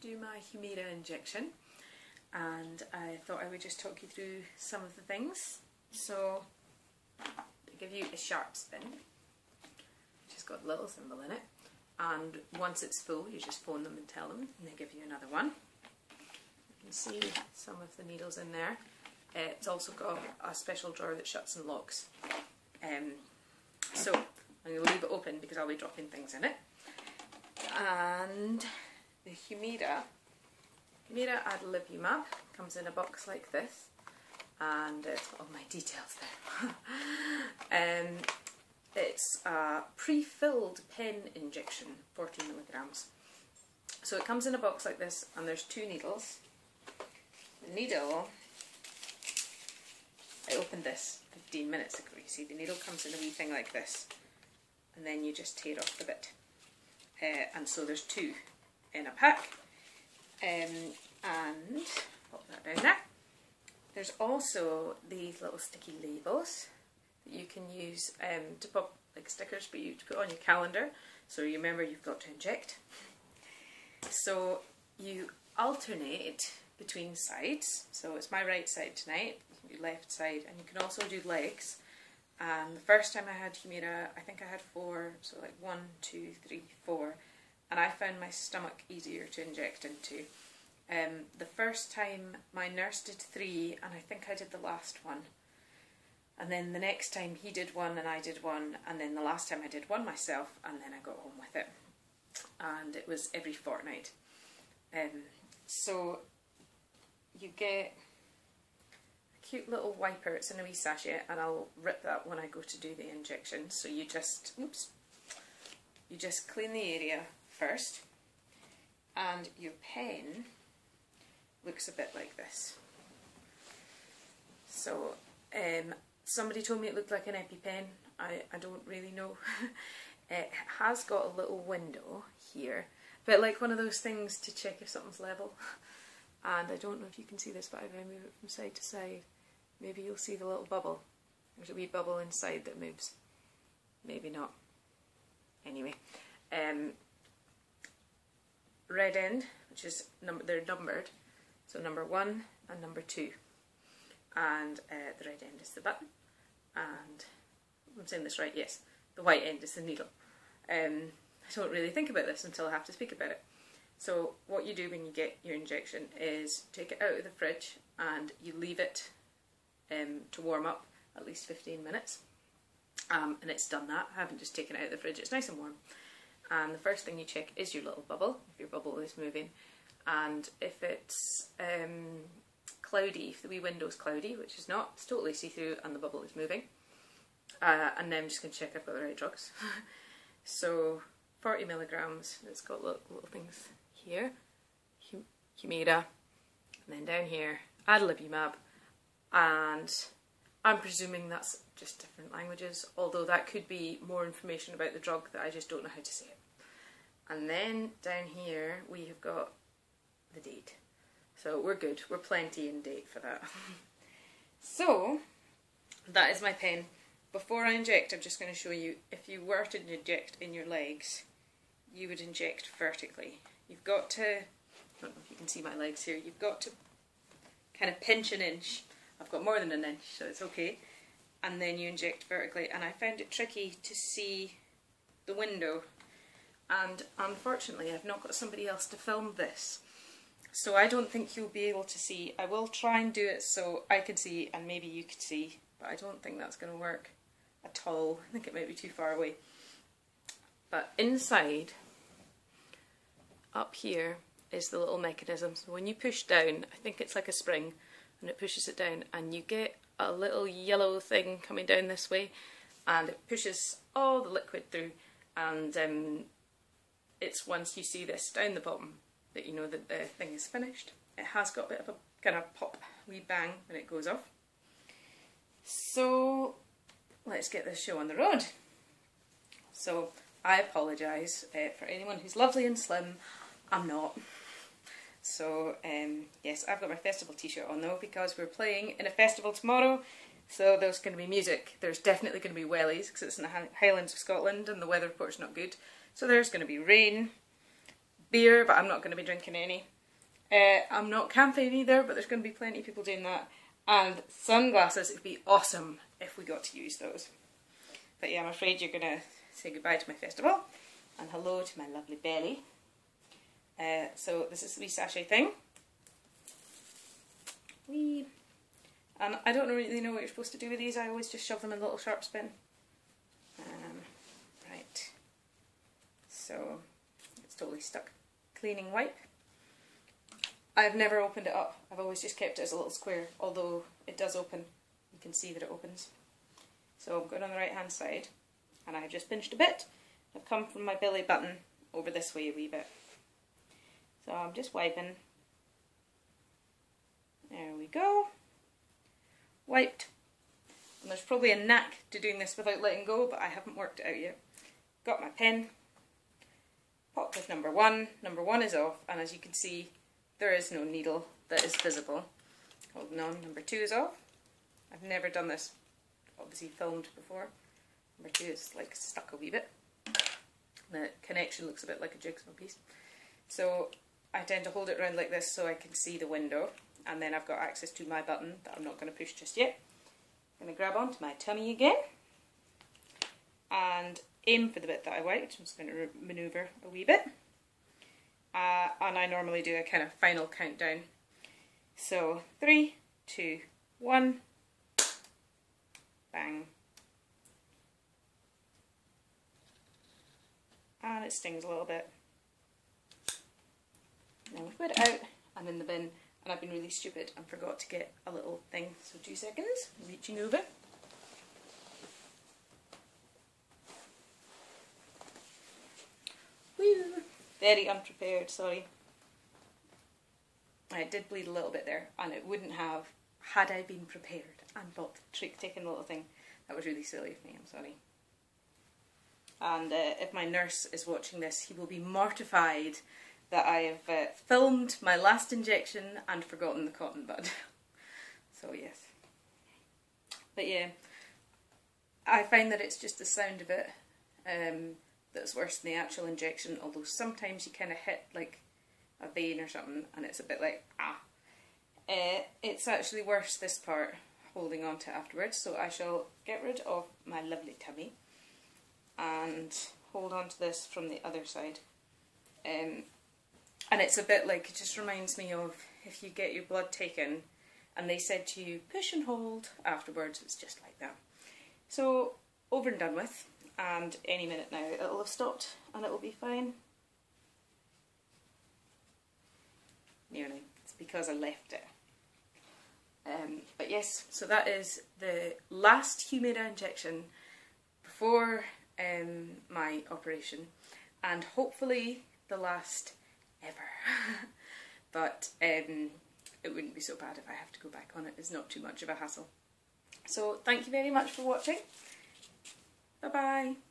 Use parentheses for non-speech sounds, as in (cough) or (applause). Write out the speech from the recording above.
do my Humira injection and I thought I would just talk you through some of the things. So, to give you a sharps bin, which has got a little symbol in it, and once it's full you just phone them and tell them and they give you another one. You can see some of the needles in there. It's also got a special drawer that shuts and locks. Um, so I'm going to leave it open because I'll be dropping things in it. And the Humira, Humira adalimumab comes in a box like this and it's got all my details there. (laughs) um, it's a pre-filled pen injection, 40 milligrams. So it comes in a box like this and there's two needles. The needle, I opened this 15 minutes ago, you see the needle comes in a wee thing like this and then you just tear off the bit. Uh, and so there's two in a pack. Um, and pop that down there. There's also these little sticky labels that you can use um, to pop like stickers but you to put on your calendar so you remember you've got to inject. So you alternate between sides. So it's my right side tonight, your left side, and you can also do legs. And the first time I had Humira, I think I had four, so like one, two, three, four, and I found my stomach easier to inject into. Um, the first time my nurse did three, and I think I did the last one. And then the next time he did one and I did one, and then the last time I did one myself, and then I got home with it. And it was every fortnight. Um, so you get cute little wiper, it's in a wee sachet, and I'll rip that when I go to do the injection. So you just, oops, you just clean the area first, and your pen looks a bit like this. So um, somebody told me it looked like an EpiPen. I, I don't really know. (laughs) it has got a little window here, but like one of those things to check if something's level. (laughs) And I don't know if you can see this, but if I move it from side to side, maybe you'll see the little bubble. There's a wee bubble inside that moves. Maybe not. Anyway, um, red end, which is number they're numbered, so number one and number two, and uh, the red end is the button, and I'm saying this right, yes, the white end is the needle. Um, I don't really think about this until I have to speak about it. So what you do when you get your injection is take it out of the fridge and you leave it um, to warm up at least 15 minutes. Um, and it's done that. I haven't just taken it out of the fridge, it's nice and warm. And the first thing you check is your little bubble, if your bubble is moving. And if it's um, cloudy, if the wee window's cloudy, which is not, it's totally see-through and the bubble is moving. Uh, and then I'm just going to check I've got the right drugs. (laughs) so 40 milligrams, it's got little, little things here, Humira, and then down here, adalimumab, and I'm presuming that's just different languages, although that could be more information about the drug that I just don't know how to say it. And then down here we have got the date. So we're good, we're plenty in date for that. (laughs) so, that is my pen. Before I inject, I'm just going to show you, if you were to inject in your legs, you would inject vertically. You've got to, I don't know if you can see my legs here, you've got to kind of pinch an inch. I've got more than an inch, so it's okay. And then you inject vertically, and I found it tricky to see the window. And unfortunately, I've not got somebody else to film this. So I don't think you'll be able to see. I will try and do it so I can see and maybe you could see, but I don't think that's going to work at all. I think it might be too far away. But inside, up here, is the little mechanism. So when you push down, I think it's like a spring, and it pushes it down, and you get a little yellow thing coming down this way, and it pushes all the liquid through, and um, it's once you see this down the bottom that you know that the thing is finished. It has got a bit of a kind of pop, wee bang when it goes off. So let's get this show on the road. So I apologise uh, for anyone who's lovely and slim. I'm not. So um, yes, I've got my festival t-shirt on though because we're playing in a festival tomorrow. So there's going to be music. There's definitely going to be wellies because it's in the Highlands of Scotland and the weather report's not good. So there's going to be rain, beer, but I'm not going to be drinking any. Uh, I'm not camping either, but there's going to be plenty of people doing that. And sunglasses, it'd be awesome if we got to use those. But yeah, I'm afraid you're going to say goodbye to my festival and hello to my lovely belly. Uh, so this is the wee sachet thing. Wee. And I don't really know what you're supposed to do with these. I always just shove them in a little sharps bin. Um, right. So it's totally stuck. Cleaning wipe. I've never opened it up. I've always just kept it as a little square, although it does open. You can see that it opens. So I'm going on the right hand side and I have just pinched a bit. I've come from my belly button over this way a wee bit. So I'm just wiping. There we go. Wiped. And there's probably a knack to doing this without letting go, but I haven't worked it out yet. Got my pen. Pop with number one. Number one is off, and as you can see, there is no needle that is visible. Holding on, number two is off. I've never done this, obviously filmed before. Number two is like stuck a wee bit. The connection looks a bit like a jigsaw piece. So I tend to hold it around like this so I can see the window and then I've got access to my button that I'm not going to push just yet. I'm going to grab onto my tummy again and aim for the bit that I wiped. I'm just going to manoeuvre a wee bit. Uh, and I normally do a kind of final countdown. So three, two, one, bang. And it stings a little bit. Now we put it out and in the bin and I've been really stupid and forgot to get a little thing. So two seconds, reaching over. Woo! Very unprepared, sorry. I did bleed a little bit there and it wouldn't have had I been prepared and bought the trick taking the little thing. That was really silly of me, I'm sorry. And uh, if my nurse is watching this, he will be mortified that I have uh, filmed my last injection and forgotten the cotton bud. (laughs) so yes. But yeah, I find that it's just the sound of it um, that's worse than the actual injection, although sometimes you kind of hit like a vein or something and it's a bit like, ah. Uh, it's actually worse this part, holding on to afterwards, so I shall get rid of my lovely tummy and hold on to this from the other side. Um, and it's a bit like, it just reminds me of if you get your blood taken and they said to you, push and hold afterwards, it's just like that. So, over and done with, and any minute now it'll have stopped and it'll be fine. Nearly. It's because I left it. Um, but yes, so that is the last Humira injection before um, my operation and hopefully the last ever. (laughs) but um, it wouldn't be so bad if I have to go back on it. It's not too much of a hassle. So thank you very much for watching. Bye bye.